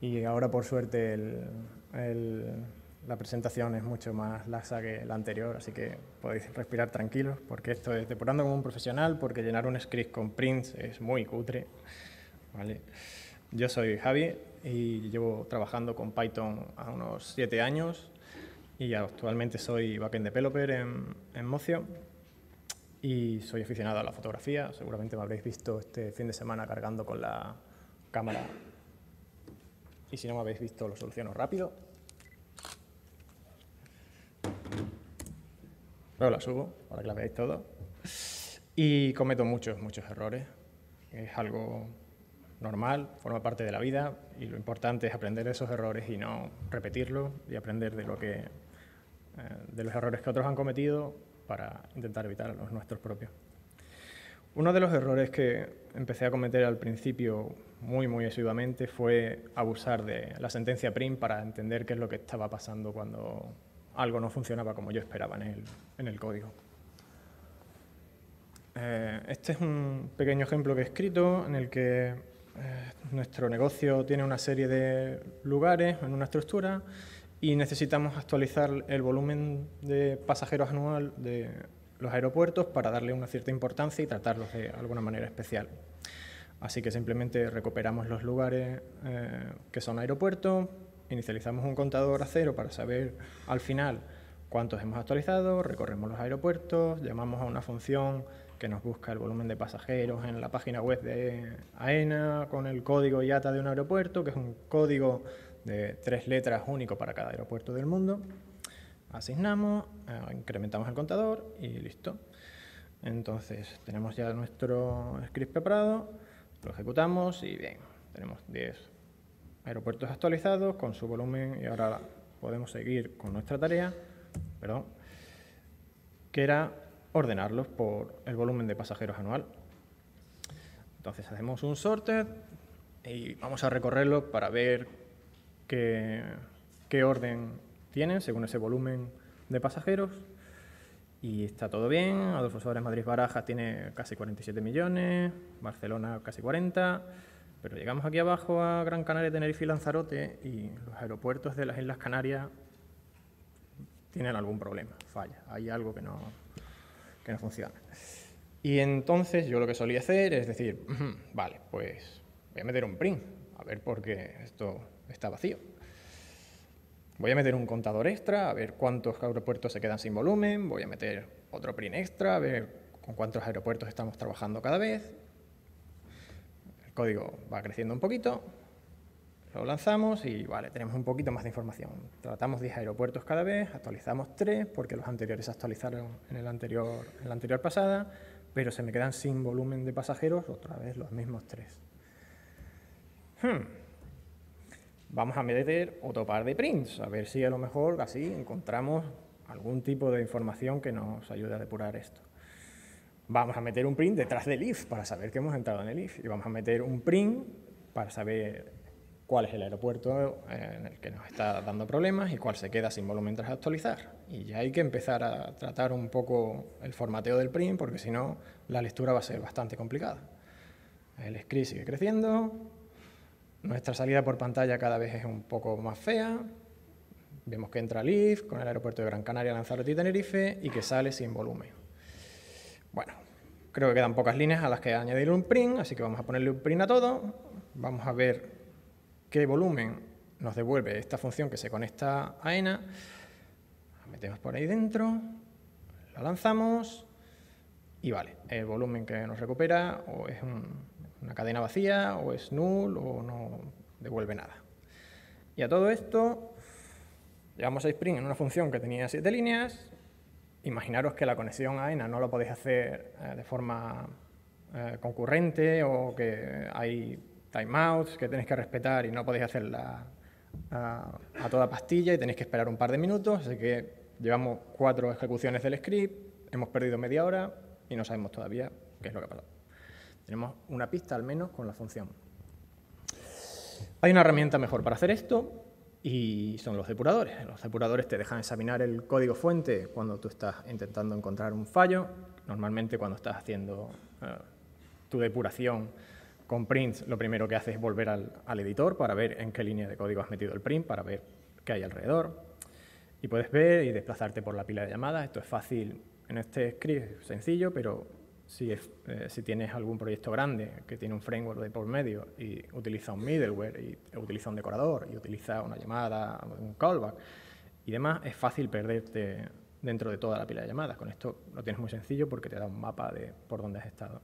y ahora por suerte la presentación es mucho más laxa que la anterior, así que podéis respirar tranquilos porque esto es depurando como un profesional, porque llenar un script con prints es muy cutre. ¿vale? Yo soy Javi y llevo trabajando con Python a unos siete años y actualmente soy backend developer en, en Mocio y soy aficionado a la fotografía. Seguramente me habréis visto este fin de semana cargando con la cámara y si no me habéis visto lo soluciono rápido. Luego la subo para que la veáis todo. Y cometo muchos, muchos errores. Es algo normal, forma parte de la vida y lo importante es aprender de esos errores y no repetirlos y aprender de, lo que, eh, de los errores que otros han cometido para intentar evitar los nuestros propios. Uno de los errores que empecé a cometer al principio muy, muy asiduamente fue abusar de la sentencia PRIM para entender qué es lo que estaba pasando cuando algo no funcionaba como yo esperaba en el, código. Eh, este es un pequeño ejemplo que he escrito en el que eh, nuestro negocio tiene una serie de lugares en una estructura y necesitamos actualizar el volumen de pasajeros anual de los aeropuertos para darle una cierta importancia y tratarlos de alguna manera especial. Así que simplemente recuperamos los lugares eh, que son aeropuertos, inicializamos un contador a cero para saber al final cuántos hemos actualizado, recorremos los aeropuertos, llamamos a una función que nos busca el volumen de pasajeros en la página web de AENA con el código IATA de un aeropuerto, que es un código de tres letras único para cada aeropuerto del mundo. Asignamos, eh, incrementamos el contador y listo. Entonces tenemos ya nuestro script preparado, lo ejecutamos y bien, tenemos 10 aeropuertos actualizados con su volumen y ahora podemos seguir con nuestra tarea, perdón, que era ordenarlos por el volumen de pasajeros anual. Entonces hacemos un sorted y vamos a recorrerlo para ver qué, qué orden tienen según ese volumen de pasajeros. Y está todo bien, Adolfo Suárez Madrid Baraja tiene casi 47 millones, Barcelona casi 40, pero llegamos aquí abajo a Gran Canaria, Tenerife y Lanzarote y los aeropuertos de las Islas Canarias tienen algún problema, falla, hay algo que no, que no funciona. Y entonces yo lo que solía hacer es decir, vale, pues voy a meter un print, a ver por qué esto está vacío. Voy a meter un contador extra, a ver cuántos aeropuertos se quedan sin volumen, voy a meter otro print extra, a ver con cuántos aeropuertos estamos trabajando cada vez. El código va creciendo un poquito, lo lanzamos y vale, tenemos un poquito más de información. Tratamos 10 aeropuertos cada vez, actualizamos 3 porque los anteriores se actualizaron en, el anterior, en la anterior pasada, pero se me quedan sin volumen de pasajeros otra vez los mismos 3. Hmm. Vamos a meter otro par de prints, a ver si a lo mejor así encontramos algún tipo de información que nos ayude a depurar esto. Vamos a meter un print detrás del if para saber que hemos entrado en el if y vamos a meter un print para saber cuál es el aeropuerto eh, en el que nos está dando problemas y cuál se queda sin volumen tras actualizar. Y ya hay que empezar a tratar un poco el formateo del print porque si no la lectura va a ser bastante complicada. El script sigue creciendo, nuestra salida por pantalla cada vez es un poco más fea, vemos que entra LIF con el aeropuerto de Gran Canaria, Lanzarote y Tenerife y que sale sin volumen. Bueno, creo que quedan pocas líneas a las que añadir un print, así que vamos a ponerle un print a todo, vamos a ver qué volumen nos devuelve esta función que se conecta a ENA. La metemos por ahí dentro, la lanzamos y vale, el volumen que nos recupera o es una cadena vacía o es null o no devuelve nada. Y a todo esto llevamos a Spring en una función que tenía siete líneas. Imaginaros que la conexión a ENA no lo podéis hacer eh, de forma eh, concurrente o que hay timeouts que tenéis que respetar y no podéis hacerla a, a, toda pastilla y tenéis que esperar un par de minutos, así que llevamos cuatro ejecuciones del script, hemos perdido media hora y no sabemos todavía qué es lo que ha pasado. Tenemos una pista al menos con la función. Hay una herramienta mejor para hacer esto y son los depuradores. Los depuradores te dejan examinar el código fuente cuando tú estás intentando encontrar un fallo. Normalmente cuando estás haciendo uh, tu depuración con print lo primero que hace es volver al, al, editor para ver en qué línea de código has metido el print, para ver qué hay alrededor. Y puedes ver y desplazarte por la pila de llamadas. Esto es fácil en este script, sencillo, pero si, eh, si, tienes algún proyecto grande que tiene un framework de por medio y utiliza un middleware y utiliza un decorador y utiliza una llamada, un callback y demás, es fácil perderte dentro de toda la pila de llamadas. Con esto lo tienes muy sencillo porque te da un mapa de por dónde has estado.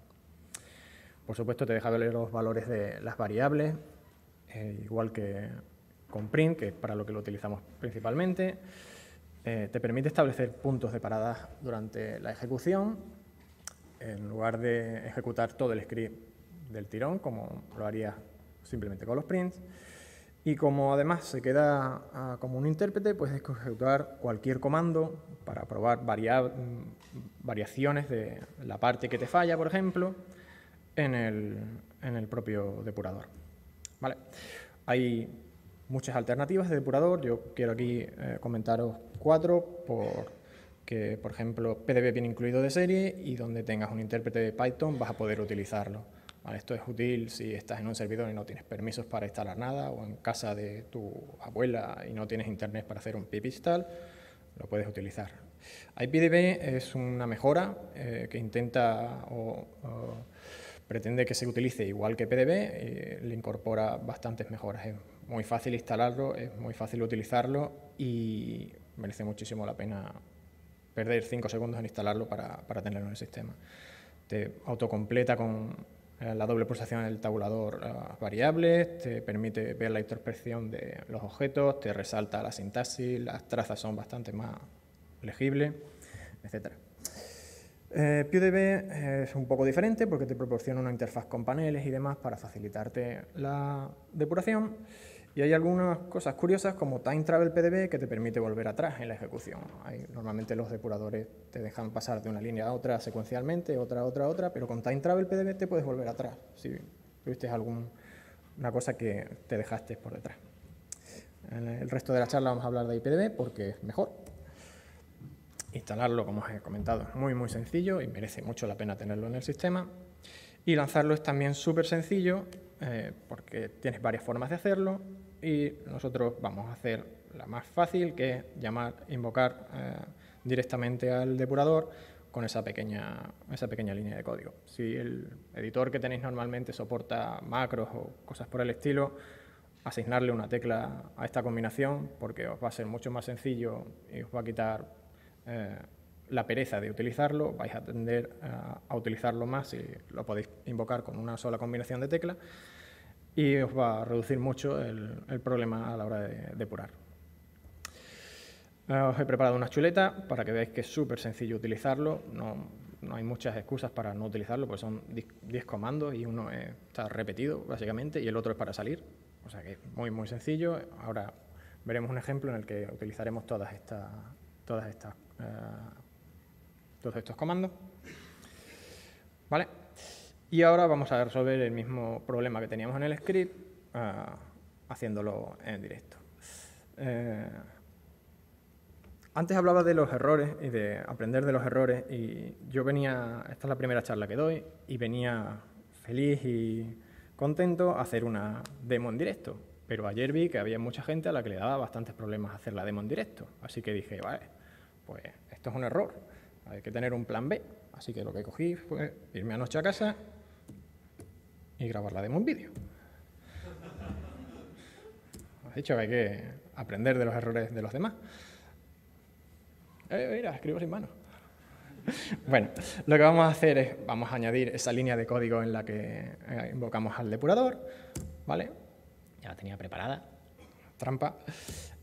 Por supuesto, te deja ver los valores de las variables, eh, igual que con print, que es para lo que lo utilizamos principalmente. Eh, te permite establecer puntos de parada durante la ejecución en lugar de ejecutar todo el script del tirón, como lo haría simplemente con los prints. Y como además se queda ah, como un intérprete, puedes ejecutar cualquier comando para probar variaciones de la parte que te falla, por ejemplo, en el, propio depurador. ¿Vale? Hay muchas alternativas de depurador. Yo quiero aquí eh, comentaros cuatro por que, por ejemplo, PDB viene incluido de serie y donde tengas un intérprete de Python vas a poder utilizarlo. esto es útil si estás en un servidor y no tienes permisos para instalar nada o en casa de tu abuela y no tienes internet para hacer un pip install, lo puedes utilizar. IPDB es una mejora eh, que intenta o, pretende que se utilice igual que PDB, y le incorpora bastantes mejoras. Es muy fácil instalarlo, es muy fácil utilizarlo y merece muchísimo la pena perder 5 segundos en instalarlo para, para, tenerlo en el sistema. Te autocompleta con eh, la doble pulsación del tabulador las variables, te permite ver la introspección de los objetos, te resalta la sintaxis, las trazas son bastante más legibles, etc. Eh, PewDB es un poco diferente porque te proporciona una interfaz con paneles y demás para facilitarte la depuración. Y hay algunas cosas curiosas como Time Travel PDB que te permite volver atrás en la ejecución. Normalmente los depuradores te dejan pasar de una línea a otra secuencialmente, otra otra otra, pero con Time Travel PDB te puedes volver atrás si tuviste alguna cosa que te dejaste por detrás. En el resto de la charla vamos a hablar de IPDB porque es mejor. Instalarlo, como os he comentado, es muy muy sencillo y merece mucho la pena tenerlo en el sistema. Y lanzarlo es también súper sencillo eh, porque tienes varias formas de hacerlo y nosotros vamos a hacer la más fácil, que llamar, invocar eh, directamente al depurador con esa pequeña, esa pequeña línea de código. Si el editor que tenéis normalmente soporta macros o cosas por el estilo, asignarle una tecla a esta combinación porque os va a ser mucho más sencillo y os va a quitar eh, la pereza de utilizarlo, vais a tender a, utilizarlo más si lo podéis invocar con una sola combinación de teclas y os va a reducir mucho el, problema a la hora de depurar. Eh, os he preparado una chuleta para que veáis que es súper sencillo utilizarlo, no, hay muchas excusas para no utilizarlo, porque son 10 comandos y uno está repetido básicamente y el otro es para salir, o sea que es muy muy sencillo. Ahora veremos un ejemplo en el que utilizaremos todas estas, todas estas, eh, todos estos comandos. ¿Vale? Y ahora vamos a resolver el mismo problema que teníamos en el script, ah, haciéndolo en directo. Eh, antes hablaba de los errores y de aprender de los errores y yo venía, esta es la primera charla que doy, y venía feliz y contento a hacer una demo en directo. Pero ayer vi que había mucha gente a la que le daba bastantes problemas hacer la demo en directo. Así que dije, vale, pues esto es un error, hay que tener un plan B. Así que lo que cogí fue irme anoche a casa y grabar la demo en vídeo. Has dicho que hay que aprender de los errores de los demás. Eh, mira, escribo sin mano. Bueno, lo que vamos a hacer es, vamos a añadir esa línea de código en la que eh, invocamos al depurador, ¿vale? Ya la tenía preparada, trampa,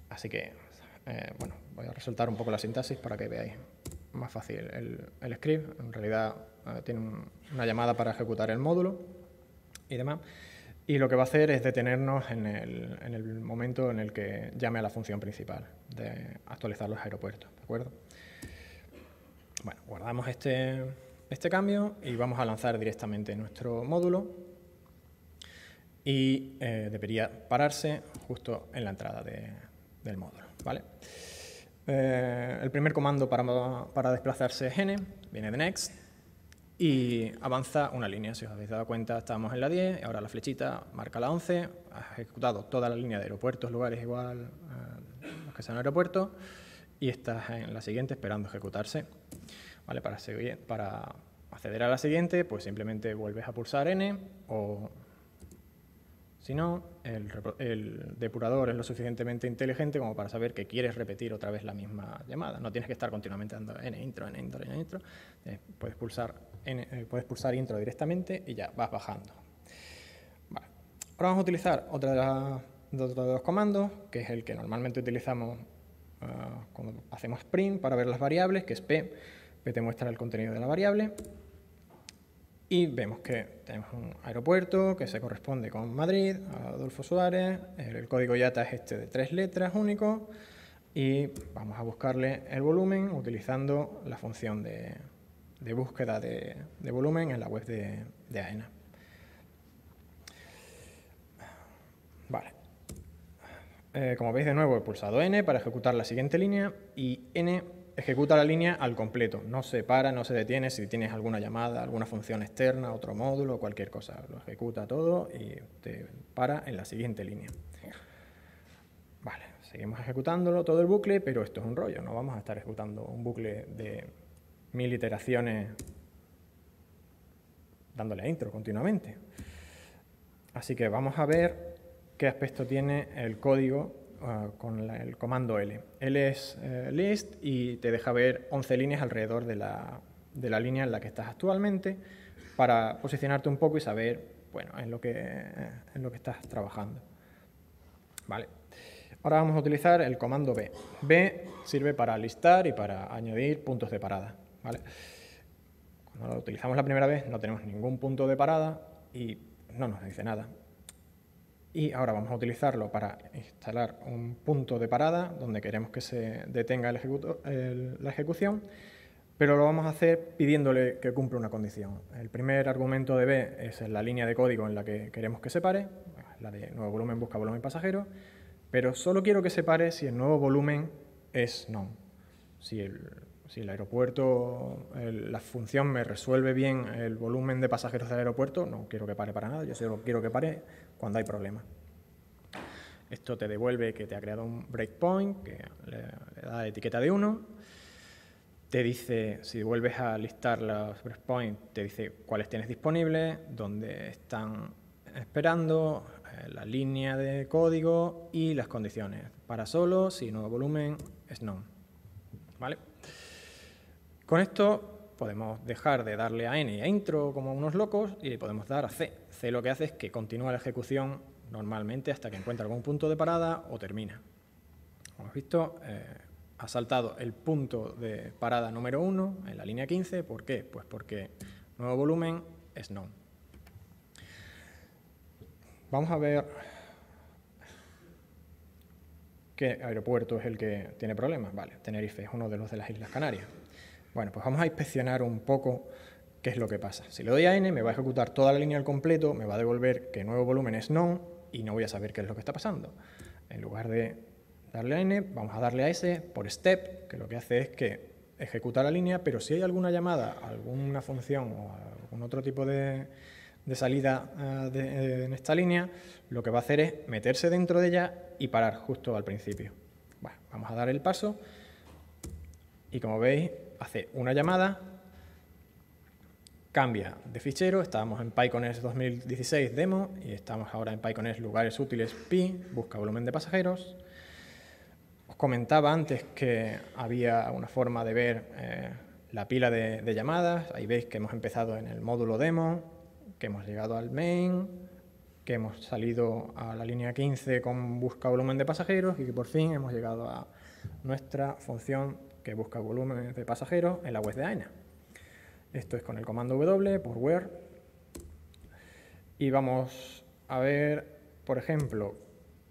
así que, eh, bueno, voy a resaltar un poco la sintaxis para que veáis más fácil el, script. En realidad tiene una llamada para ejecutar el módulo, y demás. Y lo que va a hacer es detenernos en el, en el momento en el que llame a la función principal de actualizar los aeropuertos. ¿De acuerdo? Bueno, guardamos este, este cambio y vamos a lanzar directamente nuestro módulo y eh, debería pararse justo en la entrada del módulo. ¿vale? Eh, el primer comando para, para desplazarse es n, viene de next y avanza una línea. Si os habéis dado cuenta, estábamos en la 10, ahora la flechita marca la 11, has ejecutado toda la línea de aeropuertos, lugares igual a los que sean aeropuertos, y estás en la siguiente esperando ejecutarse. ¿Vale? Para, acceder a la siguiente, pues simplemente vuelves a pulsar N o si no, el, depurador es lo suficientemente inteligente como para saber que quieres repetir otra vez la misma llamada. No tienes que estar continuamente dando n intro, n intro, n intro. Eh, puedes, pulsar eh, puedes pulsar intro directamente y ya vas bajando. Ahora vamos a utilizar otra de, los comandos, que es el que normalmente utilizamos ah, cuando hacemos print para ver las variables, que es p. p te muestra el contenido de la variable. Y vemos que tenemos un aeropuerto que se corresponde con Madrid, Adolfo Suárez, el código YATA es este de tres letras único y vamos a buscarle el volumen utilizando la función de, búsqueda de, volumen en la web de, AENA. Vale. Eh, como veis de nuevo he pulsado N para ejecutar la siguiente línea y N ejecuta la línea al completo, no se para, no se detiene si tienes alguna llamada, alguna función externa, otro módulo, cualquier cosa, lo ejecuta todo y te para en la siguiente línea. Vale, seguimos ejecutándolo todo el bucle, pero esto es un rollo, no vamos a estar ejecutando un bucle de mil iteraciones dándole a intro continuamente. Así que vamos a ver qué aspecto tiene el código Ah, con el comando L. L es eh, list y te deja ver 11 líneas alrededor de la, de la, línea en la que estás actualmente para posicionarte un poco y saber bueno, en, lo que, eh, en lo que estás trabajando. Vale. Ahora vamos a utilizar el comando B. B sirve para listar y para añadir puntos de parada. Cuando lo utilizamos la primera vez no tenemos ningún punto de parada y no nos dice nada y ahora vamos a utilizarlo para instalar un punto de parada donde queremos que se detenga la ejecución, pero lo vamos a hacer pidiéndole que cumpla una condición. El primer argumento de B es la línea de código en la que queremos que se pare, la de nuevo volumen busca volumen pasajero, pero solo quiero que se pare si el nuevo volumen es no. Si el, si el aeropuerto, la función me resuelve bien el volumen de pasajeros del aeropuerto, no quiero que pare para nada, yo solo quiero que pare cuando hay problema. Esto te devuelve que te ha creado un breakpoint, que le, da etiqueta de 1. Te dice, si vuelves a listar los breakpoints, te dice cuáles tienes disponibles, dónde están esperando, eh, la línea de código y las condiciones. Para solo, si nuevo volumen, es no. ¿Vale? Con esto podemos dejar de darle a n y a intro como unos locos y podemos dar a c. C lo que hace es que continúa la ejecución normalmente hasta que encuentra algún punto de parada o termina. Como hemos visto, eh, ha saltado el punto de parada número 1 en la línea 15. ¿Por qué? Pues porque nuevo volumen es no. Vamos a ver qué aeropuerto es el que tiene problemas. Vale, Tenerife es uno de los de las Islas Canarias. Bueno, pues vamos a inspeccionar un poco ¿Qué es lo que pasa? Si le doy a n, me va a ejecutar toda la línea al completo, me va a devolver que nuevo volumen es no y no voy a saber qué es lo que está pasando. En lugar de darle a n, vamos a darle a s por step, que lo que hace es que ejecuta la línea, pero si hay alguna llamada, alguna función o algún otro tipo de, salida eh, en esta línea, lo que va a hacer es meterse dentro de ella y parar justo al principio. vamos a dar el paso y como veis hace una llamada, cambia de fichero, estábamos en PyConS 2016 demo y estamos ahora en PyConS lugares útiles pi, busca volumen de pasajeros. Os comentaba antes que había una forma de ver eh, la pila de, llamadas, ahí veis que hemos empezado en el módulo demo, que hemos llegado al main, que hemos salido a la línea 15 con busca volumen de pasajeros y que por fin hemos llegado a nuestra función busca volumen de pasajeros en la web de AENA. Esto es con el comando W por where. Y vamos a ver, por ejemplo,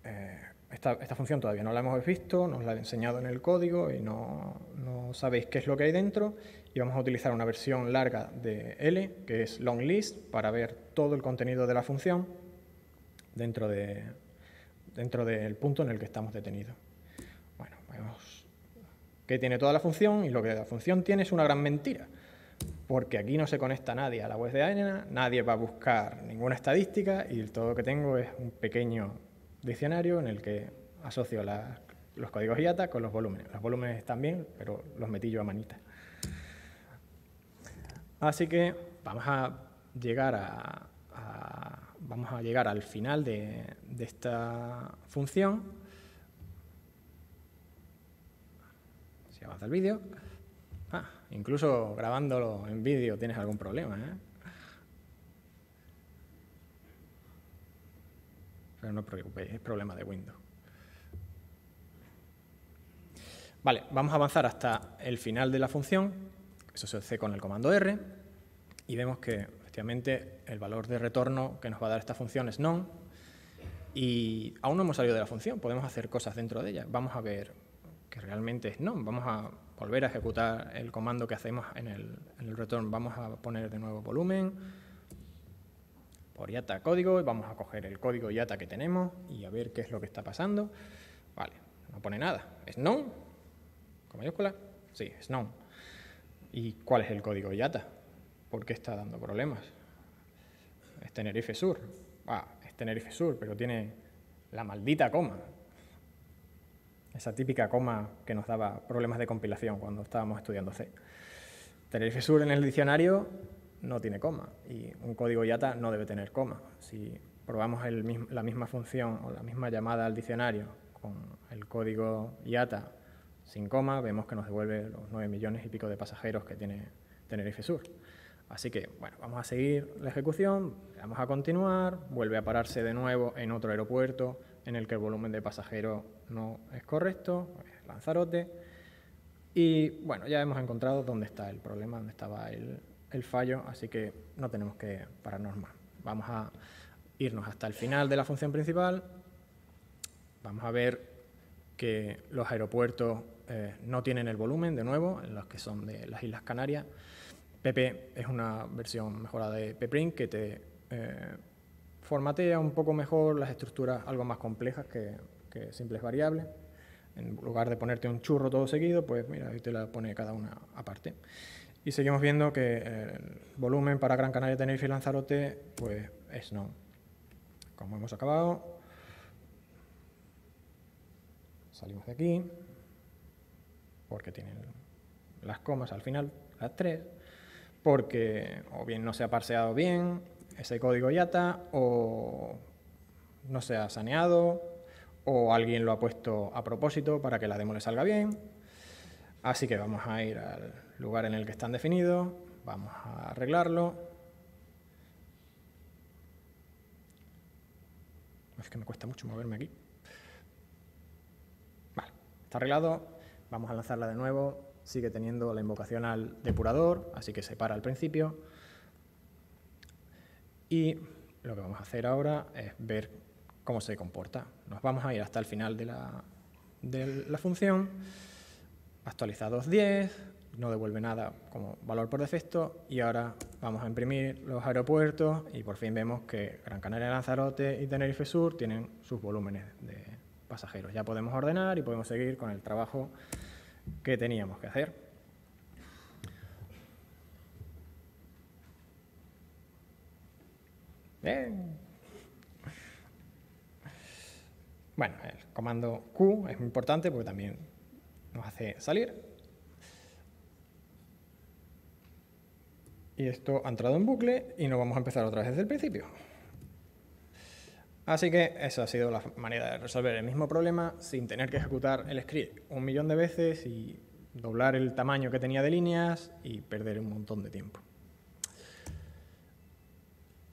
eh, esta, función todavía no la hemos visto, nos la he enseñado en el código y no, sabéis qué es lo que hay dentro. Y vamos a utilizar una versión larga de L, que es long list, para ver todo el contenido de la función dentro, de, dentro del punto en el que estamos detenidos. Bueno, vemos que tiene toda la función y lo que la función tiene es una gran mentira porque aquí no se conecta nadie a la web de AENA, nadie va a buscar ninguna estadística y todo lo que tengo es un pequeño diccionario en el que asocio los códigos IATA con los volúmenes. Los volúmenes están bien, pero los metí yo a manita. Así que vamos a llegar a, vamos a llegar al final de, esta función. Si avanza el vídeo. Ah, incluso grabándolo en vídeo tienes algún problema. ¿eh? Pero no os preocupéis, es problema de Windows. Vale, vamos a avanzar hasta el final de la función. Eso se hace con el comando R. Y vemos que efectivamente el valor de retorno que nos va a dar esta función es non. Y aún no hemos salido de la función, podemos hacer cosas dentro de ella. Vamos a ver que realmente es non. Vamos a volver a ejecutar el comando que hacemos en el, en el return. Vamos a poner de nuevo volumen por IATA código y vamos a coger el código IATA que tenemos y a ver qué es lo que está pasando. Vale, no pone nada. ¿Es non? ¿Con mayúscula? Sí, es non. ¿Y cuál es el código IATA? ¿Por qué está dando problemas? Es Tenerife Sur. Ah, es Tenerife Sur, pero tiene la maldita coma esa típica coma que nos daba problemas de compilación cuando estábamos estudiando C. Tenerife Sur en el diccionario no tiene coma y un código IATA no debe tener coma. Si probamos la misma función o la misma llamada al diccionario con el código IATA sin coma, vemos que nos devuelve los 9 millones y pico de pasajeros que tiene Tenerife Sur. Así que, bueno, vamos a seguir la ejecución, vamos a continuar, vuelve a pararse de nuevo en otro aeropuerto, en el que el volumen de pasajeros no es correcto, Lanzarote. Y bueno, ya hemos encontrado dónde está el problema, dónde estaba el, fallo, así que no tenemos que pararnos más. Vamos a irnos hasta el final de la función principal. Vamos a ver que los aeropuertos eh, no tienen el volumen, de nuevo, en los que son de las Islas Canarias. PP es una versión mejorada de PPRINT que te eh, formatea un poco mejor las estructuras algo más complejas que, simples variables. En lugar de ponerte un churro todo seguido, pues mira, ahí te la pone cada una aparte. Y seguimos viendo que el volumen para Gran Canaria, Tenerife y Lanzarote, pues es no. Como hemos acabado, salimos de aquí, porque tienen las comas al final, las tres, porque o bien no se ha parseado bien, ese código YATA o no se ha saneado o alguien lo ha puesto a propósito para que la demo le salga bien. Así que vamos a ir al lugar en el que están definidos, vamos a arreglarlo. Es que me cuesta mucho moverme aquí. Vale, está arreglado. Vamos a lanzarla de nuevo. Sigue teniendo la invocación al depurador, así que se para al principio. Y lo que vamos a hacer ahora es ver cómo se comporta. Nos vamos a ir hasta el final de la, de la función, actualizados 10, no devuelve nada como valor por defecto y ahora vamos a imprimir los aeropuertos y por fin vemos que Gran Canaria, Lanzarote y Tenerife Sur tienen sus volúmenes de pasajeros. Ya podemos ordenar y podemos seguir con el trabajo que teníamos que hacer. Bueno, el comando Q es muy importante porque también nos hace salir. Y esto ha entrado en bucle y nos vamos a empezar otra vez desde el principio. Así que esa ha sido la manera de resolver el mismo problema sin tener que ejecutar el script un millón de veces y doblar el tamaño que tenía de líneas y perder un montón de tiempo.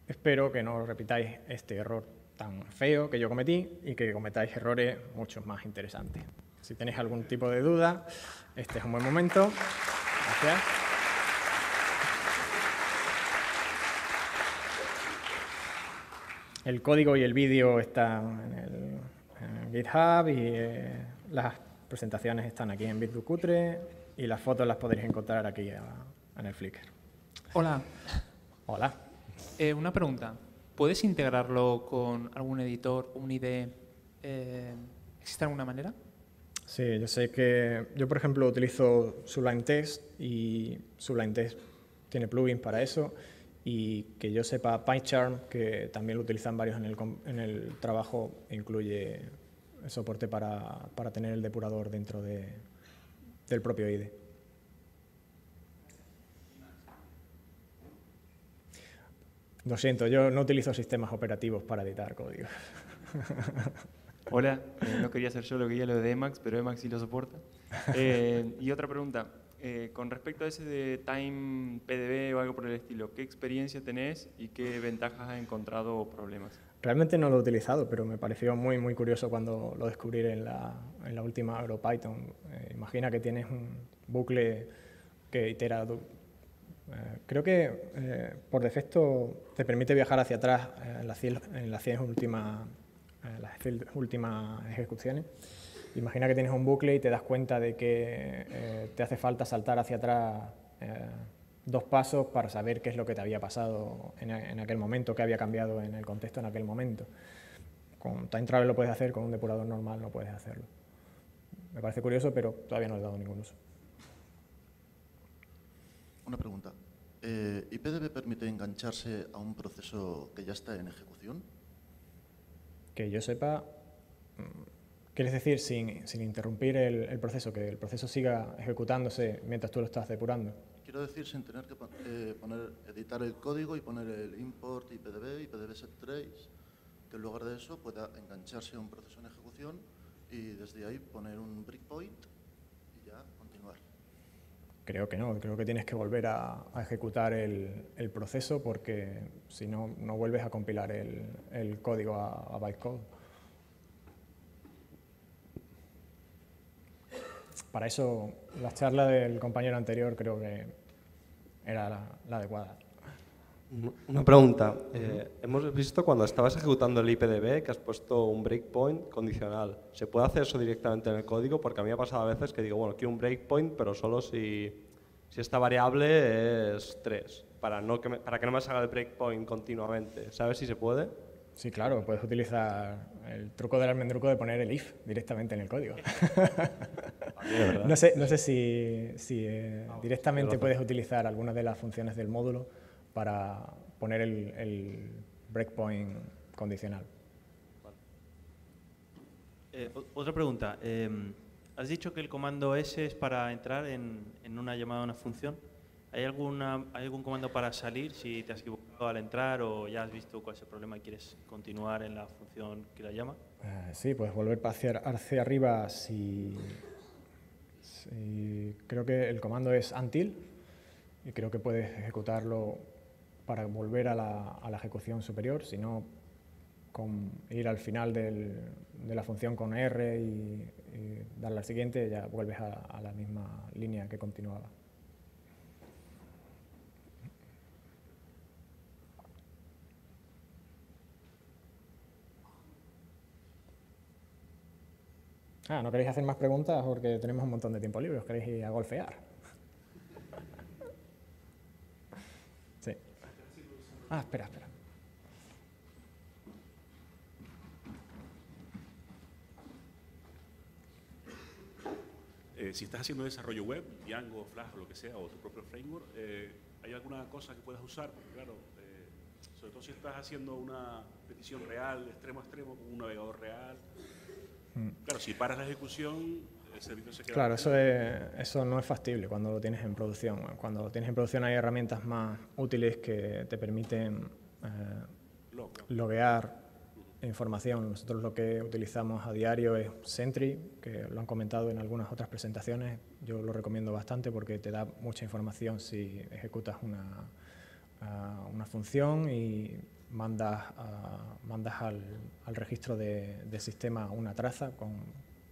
Espero que no repitáis este error tan feo que yo cometí y que cometáis errores mucho más interesantes. Si tenéis algún tipo de duda, este es un buen momento. Gracias. El código y el vídeo están en, el, GitHub y eh, las presentaciones están aquí en Bitbucutre y las fotos las podréis encontrar aquí en el Flickr. Hola. Hola. Eh, una pregunta. ¿Puedes integrarlo con algún editor, un IDE? Eh, ¿Existe alguna manera? Sí, yo sé que yo, por ejemplo, utilizo Sublime Text y Sublime Text tiene plugins para eso y que yo sepa PyCharm, que también lo utilizan varios en el, en el trabajo, incluye soporte para, para tener el depurador dentro de, del propio IDE. Lo siento, yo no utilizo sistemas operativos para editar código. Hola, eh, no quería hacer yo lo que quería lo de Emacs, pero Emacs sí lo soporta. Eh, y otra pregunta, eh, con respecto a ese de Time PDB o algo por el estilo, ¿qué experiencia tenés y qué ventajas has encontrado o problemas? Realmente no lo he utilizado, pero me pareció muy, muy curioso cuando lo descubrí en la, en la última AgroPython. imagina que tienes un bucle que itera creo que por defecto te permite viajar hacia atrás en las 100 en las últimas eh, últimas ejecuciones. Imagina que tienes un bucle y te das cuenta de que eh, te hace falta saltar hacia atrás eh, dos pasos para saber qué es lo que te había pasado en, en, aquel momento, qué había cambiado en el contexto en aquel momento. Con Time Travel lo puedes hacer, con un depurador normal no puedes hacerlo. Me parece curioso, pero todavía no le he dado ningún uso. Una pregunta. ¿IPDB permite engancharse a un proceso que ya está en ejecución? que yo sepa, mm, quieres decir sin, sin interrumpir el, el, proceso, que el proceso siga ejecutándose mientras tú lo estás depurando. Quiero decir sin tener que eh, poner, editar el código y poner el import IPDB, IPDB set trace, que en lugar de eso pueda engancharse a un proceso en ejecución y desde ahí poner un breakpoint y ya. Creo que no, creo que tienes que volver a, ejecutar el, proceso porque si no, no vuelves a compilar el, código a, bytecode. Para eso, la charla del compañero anterior creo que era la adecuada. Una pregunta. Eh, hemos visto cuando estabas ejecutando el IPDB que has puesto un breakpoint condicional. ¿Se puede hacer eso directamente en el código? Porque a mí me ha pasado a veces que digo, bueno, quiero un breakpoint, pero solo si, si esta variable es 3, para, no que para que no me salga el breakpoint continuamente. ¿Sabes si se puede? Sí, claro, puedes utilizar el truco del almendruco de poner el if directamente en el código. no, sé, no sé si, si eh, directamente puedes utilizar alguna de las funciones del módulo para poner el, el breakpoint condicional. Eh, otra pregunta. Eh, has dicho que el comando S es para entrar en, en, una llamada a una función. ¿Hay, alguna, ¿Hay algún comando para salir si te has equivocado al entrar o ya has visto cuál es el problema y quieres continuar en la función que la llama? Eh, sí, puedes volver hacia, hacia arriba si, si... Creo que el comando es until y creo que puedes ejecutarlo para volver a la, a la ejecución superior, sino con ir al final de la función con R y, y darle al siguiente, ya vuelves a, a la misma línea que continuaba. Ah, ¿no queréis hacer más preguntas porque tenemos un montón de tiempo libre? ¿Os queréis ir a golfear? Ah, espera, espera. Eh, si estás haciendo desarrollo web, Django, Flash o lo que sea, o tu propio framework, eh, ¿hay alguna cosa que puedas usar? Porque claro, eh, sobre todo si estás haciendo una petición real, extremo a extremo, con un navegador real. Mm. Claro, si paras la ejecución, el servicio se queda... Claro, eso, es, eso no es factible cuando lo tienes en producción. Cuando lo tienes en producción hay herramientas más útiles que te permiten eh, loguear información. Nosotros lo que utilizamos a diario es Sentry, que lo han comentado en algunas otras presentaciones. Yo lo recomiendo bastante porque te da mucha información si ejecutas una, uh, una función y mandas, uh, mandas al, al registro de, de, sistema una traza con,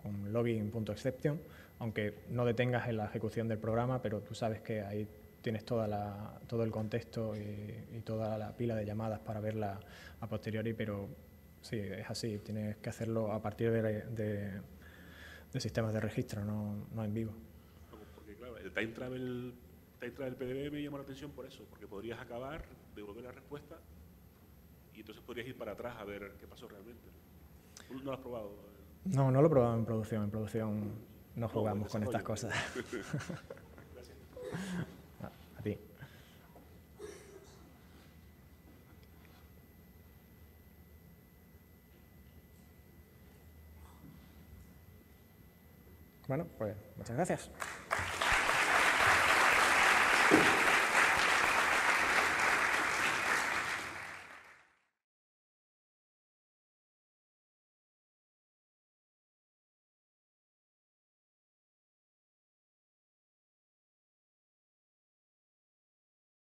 con login.exception, aunque no detengas en la ejecución del programa, pero tú sabes que ahí tienes toda la, todo el contexto y, y, toda la pila de llamadas para verla a posteriori, pero sí, es así, tienes que hacerlo a partir de, de, de sistemas de registro, no, no, en vivo. Porque claro, el time travel, time travel PDB me llamó la atención por eso, porque podrías acabar, devolver la respuesta y entonces podrías ir para atrás a ver qué pasó realmente. ¿No lo has probado? No, no lo probamos en producción. En producción no jugamos con estas cosas. A ti. Bueno, pues muchas gracias.